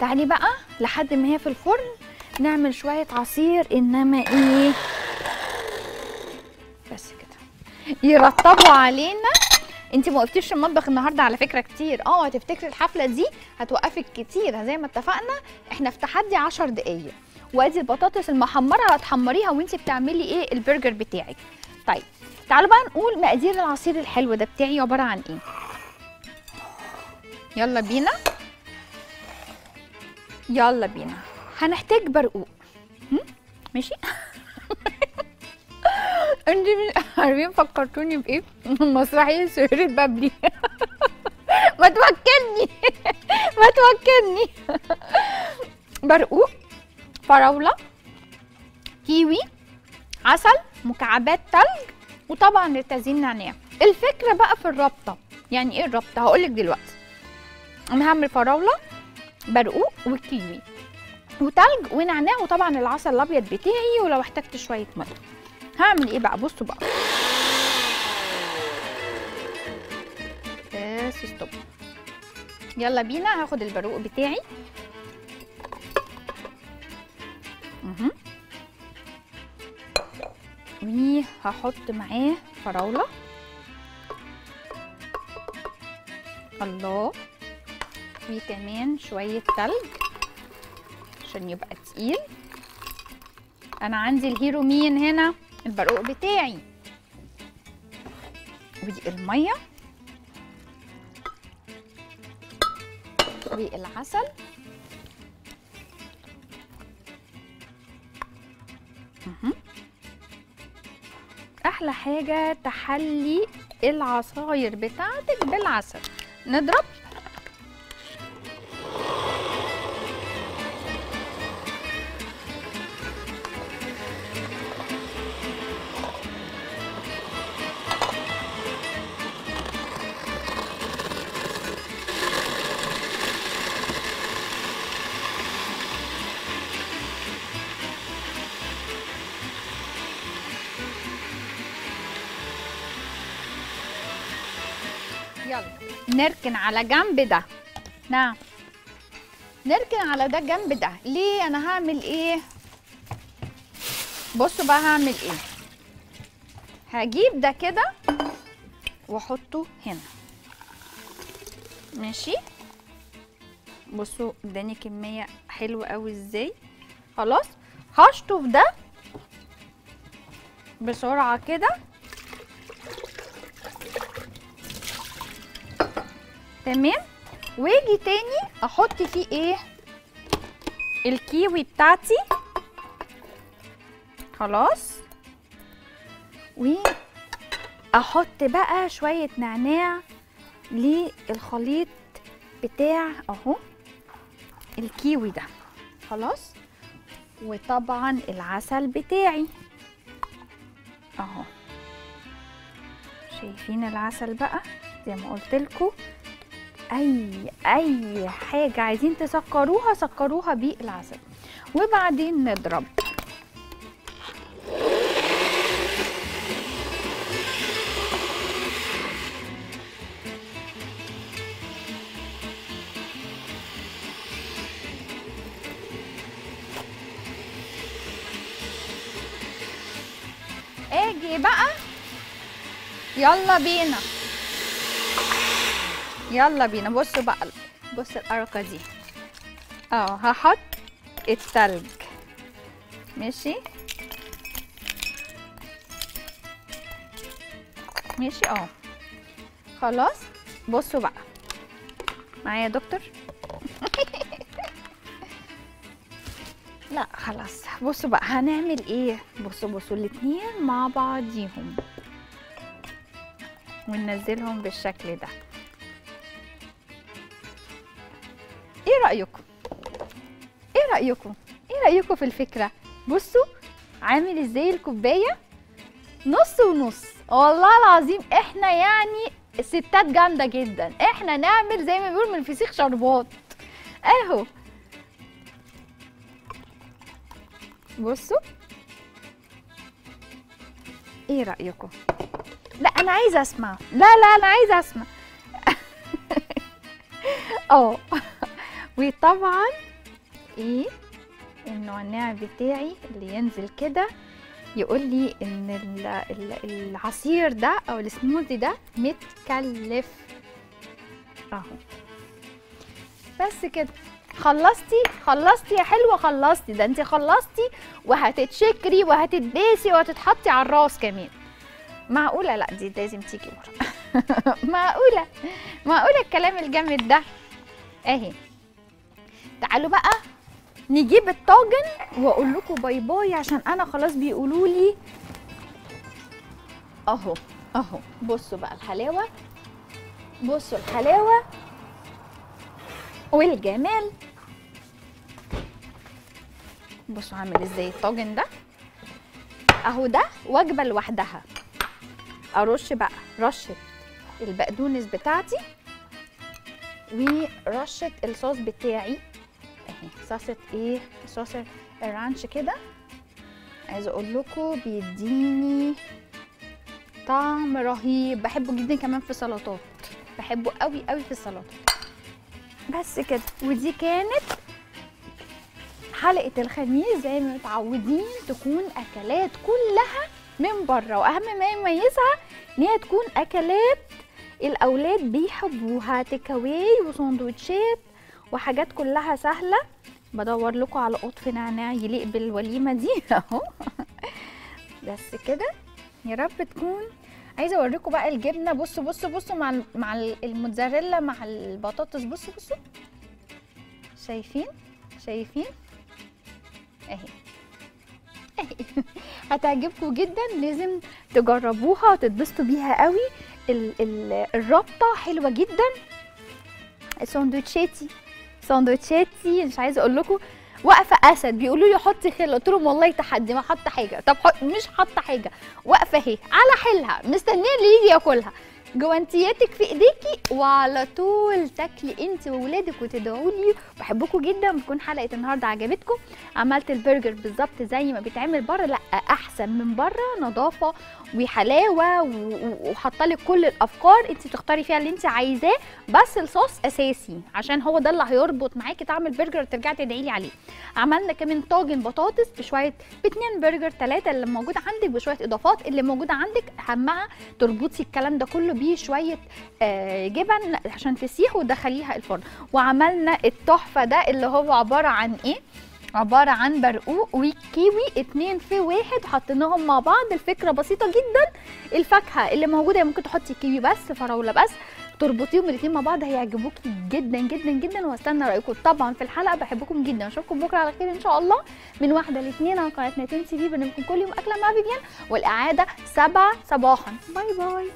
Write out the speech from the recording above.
تعالي بقى لحد ما هي في الفرن نعمل شوية عصير إنما إيه؟ بس كده. يرطبوا علينا. أنت ما وقفتيش المطبخ النهارده على فكرة كتير. آه هتفتكري الحفلة دي هتوقفك كتير زي ما اتفقنا. إحنا في تحدي 10 دقايق. وادي البطاطس المحمرة هتحمريها وأنت بتعملي إيه؟ البرجر بتاعك. طيب تعالوا بقى نقول مقادير العصير الحلو ده بتاعي عبارة عن إيه؟ يلا بينا. يلا بينا. هنحتاج برقوق؟ ماشي. انت عارفين فكرتوني بإيه؟ مسرحية سهير البابلي ما توكلني. ما توكلني. برقوق فراولة كيوي عسل مكعبات تلج وطبعا للتزيين نعناع. الفكرة بقى في الربطه يعني إيه الربطه هقولك دلوقتي. أنا هعمل فراولة برقوق وكيوي. وتلج ونعناع وطبعا العسل الأبيض بتاعي ولو احتجت شوية مية. هعمل إيه بقى؟ بصوا بقى. بس ستوب يلا بينا هاخد البرقوق بتاعي. مهم. وهحط معاه فراولة. الله. وكمان شوية تلج عشان يبقى تقيل. أنا عندي الهيرو مين هنا؟ البرقوق بتاعي. ودي المية. والعسل. أحلى حاجة تحلي العصاير بتاعتك بالعسل. نضرب. يلا. نركن على جنب ده. نعم. نركن على ده جنب ده. ليه أنا هعمل إيه؟ بصوا بقى هعمل إيه. هجيب ده كده وأحطه هنا. ماشي؟ بصوا اداني كمية حلوة قوي إزاي. خلاص؟ هشطف ده بسرعة كده. تمام؟ واجي تاني أحط فيه إيه؟ الكيوي بتاعتي. خلاص. واحط بقى شوية نعناع للخليط بتاع اهو الكيوي ده. خلاص؟ وطبعا العسل بتاعي. اهو. شايفين العسل بقى زي ما قلت لكم؟ أي أي حاجة عايزين تسكروها سكروها بالعسل وبعدين نضرب. آجي بقى. يلا بينا. يلا بينا. بصوا بقى بص الأرقة دي. آه هحط التلج. ماشي؟ ماشي آه خلاص؟ بصوا بقى. معايا يا دكتور؟ لا خلاص. بصوا بقى هنعمل إيه؟ بصوا بصوا الاتنين مع بعضيهم. وننزلهم بالشكل ده. إيه رأيكم؟ إيه رأيكم؟ إيه رأيكم في الفكرة؟ بصوا عامل إزاي الكوباية؟ نص ونص. والله العظيم إحنا يعني ستات جامدة جدا. إحنا نعمل زي ما بيقولوا من الفسيخ شربات. أهو. بصوا. إيه رأيكم؟ لا أنا عايزة أسمع. لا لا أنا عايزة أسمع. آه وطبعا إيه النعناع بتاعي اللي ينزل كده يقول لي إن ال- ال- العصير ده أو السموذي ده متكلف. أهو. بس كده. خلصتي؟ خلصتي يا حلوة خلصتي. ده انت خلصتي وهتتشكري وهتتباسي وهتتحطي على الراس كمان. معقولة؟ لأ دي لازم تيجي ورا. معقولة؟ معقولة الكلام الجامد ده؟ أهي. تعالوا بقى نجيب الطاجن وأقول لكم bye bye عشان أنا خلاص بيقولوا لي أهو أهو. بصوا بقى الحلاوة بصوا الحلاوة والجمال. بصوا عامل إزاي الطاجن ده؟ أهو ده وجبة لوحدها. أرش بقى رشة البقدونس بتاعتي ورشة الصوص بتاعي. اهي صوصة إيه؟ صوص الرانش كده. عايزة أقول لكم بيديني طعم رهيب. بحبه جدا كمان في سلطات. بحبه قوي قوي في السلطات. بس كده. ودي كانت حلقة الخميس. زي ما متعودين تكون أكلات كلها من بره. وأهم ما يميزها إن هي تكون أكلات الأولاد بيحبوها. تيك اواي وسندوتشات وحاجات كلها سهلة. بدور لكم على قطف نعناع يليق بالوليمة دي أهو. بس كده. يا رب تكون عايزة أوريكم بقى الجبنة. بصوا بصوا بصوا مع مع ال- الموتزاريلا مع البطاطس. بصوا بصوا. شايفين؟ شايفين؟ أهي. أهي. هتعجبكم جدا. لازم تجربوها وتتبسطوا بيها قوي. ال ال الربطه حلوة جدا. سندوتشاتي سندوتشاتي مش عايزة أقول لكم واقفه أسد. بيقولوا لي حطي خل قلت لهم والله تحدي ما حاطه حاجة. طب حط مش حاطه حاجة واقفه أهي على حيلها مستنية اللي يجي ياكلها. جوانتياتك في إيديكي وعلى طول تاكلي انت وولادك وتدعوا لي بحبكم جدا. بتكون حلقة النهارده عجبتكم. عملت البرجر بالظبط زي ما بيتعمل بره. لا أحسن من بره. نظافة وحلاوة وحاطة لك كل الأفكار انت تختاري فيها اللي انت عايزاه. بس الصوص أساسي. عشان هو ده اللي هيربط معاكي طعم البرجر ترجعي تدعي لي عليه. عملنا كمان طاجن بطاطس بشوية باتنين برجر ثلاثة اللي موجود عندك بشوية إضافات اللي موجودة عندك. اهمها تربطي الكلام ده كله بيه شوية آه جبن عشان تسيح وتدخليها الفرن. وعملنا التحفة ده اللي هو عبارة عن إيه؟ عبارة عن برقوق وكيوي اتنين في واحد حطيناهم مع بعض. الفكرة بسيطة جدا. الفاكهة اللي موجودة ممكن تحطي كيوي بس فراولة بس تربطيهم الاتنين مع بعض. هيعجبوكي جدا جدا جدا. واستنى رأيكم طبعا في الحلقة. بحبكم جدا. أشوفكم بكرة على خير إن شاء الله من واحدة لاثنين على قناة نتين TV. كل يوم أكلة مع فيفيان. والاعاده سبعة صباحا. bye bye.